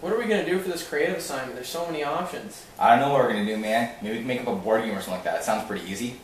What are we gonna do for this creative assignment? There's so many options. I don't know what we're gonna do, man. Maybe we can make up a board game or something like that. It sounds pretty easy.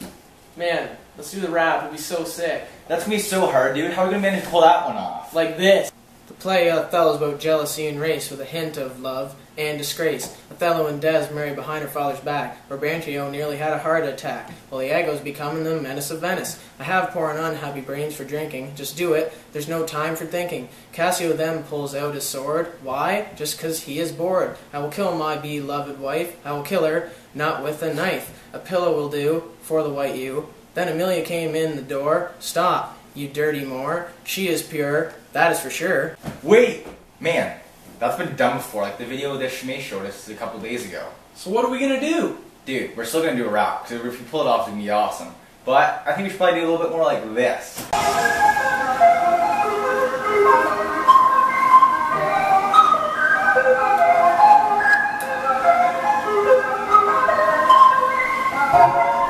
Man, let's do the rap. It'll be so sick. That's gonna be so hard, dude. How are we gonna manage to pull that one off? Like this. The play Othello's about jealousy and race with a hint of love and disgrace. Othello and Des marry behind her father's back. Brabantio nearly had a heart attack, while Iago's becoming the menace of Venice. I have poor and unhappy brains for drinking. Just do it. There's no time for thinking. Cassio then pulls out his sword. Why? Just 'cause he is bored. I will kill my beloved wife. I will kill her, not with a knife. A pillow will do for the white ewe. Then Emilia came in the door. Stop, you dirty Moor. She is pure, that is for sure. Wait! Man, that's been done before, like the video that Shmay showed us a couple days ago. So what are we gonna do? Dude, we're still gonna do a rap, because if we pull it off, it's gonna be awesome. But I think we should probably do a little bit more like this.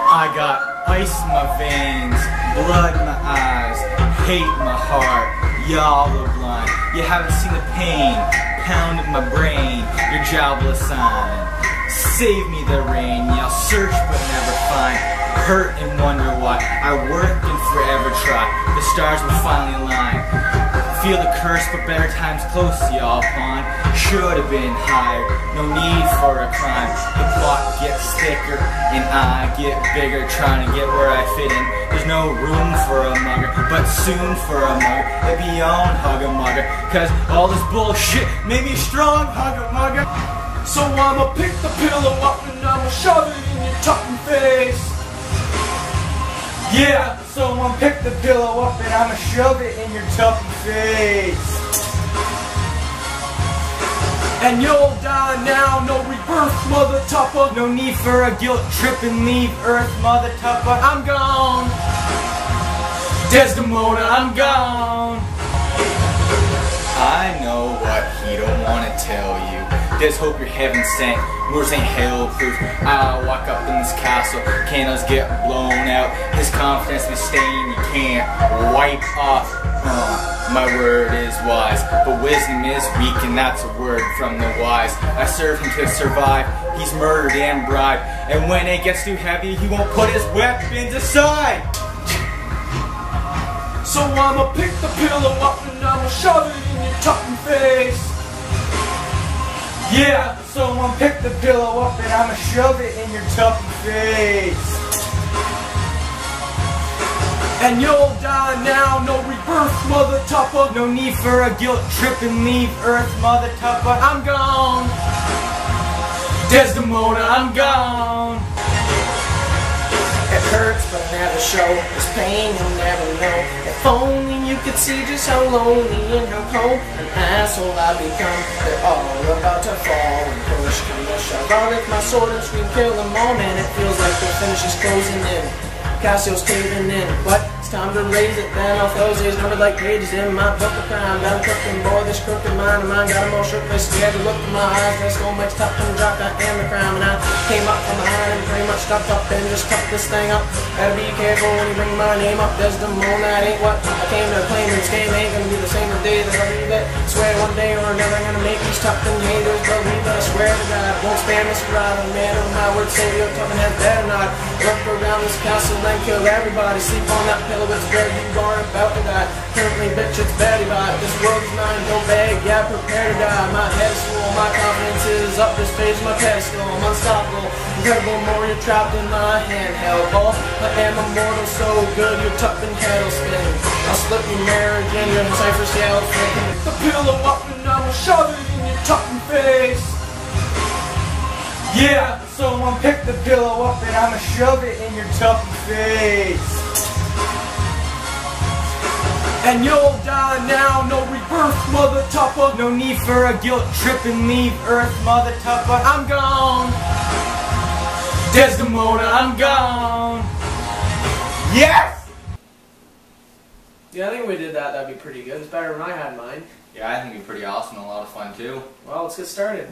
I got ice in my veins, blood in my eyes, hate my heart. Y'all are blind. You haven't seen the pain, pound in my brain, your jobless sign. Save me the rain, y'all search but never find. Hurt and wonder why. I work and forever try. The stars will finally align. Feel the curse, but better times close, y'all upon. Should have been higher. no need for a crime. The plot gets thicker, and I get bigger, trying to get where I fit in. There's no room for a mugger, but soon for a mugger. And beyond hug a mugger, cause all this bullshit made me strong, hug a mugger. So I'ma pick the pillow up and I'ma shove it in your tucking face. Yeah, I'm pick the pillow up and I'ma shove it in your tough face. And you'll die now, no rebirth, mother tupper. No need for a guilt trip and leave Earth, mother tupper. I'm gone. Desdemona, I'm gone. Just hope you're heaven sent. Moors ain't hell proof. I walk up in this castle, candles get blown out. His confidence is stained, you can't wipe off. Uh, my word is wise, but wisdom is weak, and that's a word from the wise. I serve him to survive. He's murdered and bribed, and when it gets too heavy, he won't put his weapons aside. So I'ma pick the pillow up and I'ma shove it in your tucking face. Yeah, so I'm pick the pillow up and I'ma shove it in your tough face. And you'll die now, no rebirth, mother tupper. No need for a guilt trip and leave Earth, mother tupper. I'm gone. Desdemona, I'm gone. Never show. This pain you'll never know. If only you could see just how lonely and how cold an asshole I've become. They're all about to fall and push come to shove. I'll lift my sword and scream, kill them all, man. It feels like the finish is closing in. Cassio's caving in, but it's time to raise it. Then off those days, numbered like pages in my book of crime. Got cooking, boy, this crooked mind of mine got 'em all shook. They scared to look in my eyes. They so much top and drop. I am the crime, and I came up from and just cut this thing up. Gotta be careful when you bring my name up. There's the moon, that ain't what I came to claim. This game ain't gonna be the same the day that I leave it. Swear one day or another, I'm gonna make these tough and haters believe. I swear to God, stand this ride. I'm man of my word, savior, tough and head better not. Look around this castle and kill everybody. Sleep on that pillow, it's where you are about to die. Currently, bitch, it's Betty Bot. This world is mine, don't beg, yeah, prepare to die. My head's full, my confidence is up this page, my pedestal. I'm unstoppable, incredible, more you're trapped in my handheld ball. I am immortal, so good, your tucked in head will spin. I'll slip your marriage in your cipher shell, the pillow up and I'ma shove it in your tucking face. Yeah, so I'm pick the pillow up and I'ma shove it in your tough face. And you'll die now, no rebirth, mother tupper. No need for a guilt trip and leave Earth, mother tupper. I'm gone. Desdemona, I'm gone. Yes! Yeah, I think if we did that, that'd be pretty good. It's better than I had mine. Yeah, I think it'd be pretty awesome and a lot of fun too. Well, let's get started.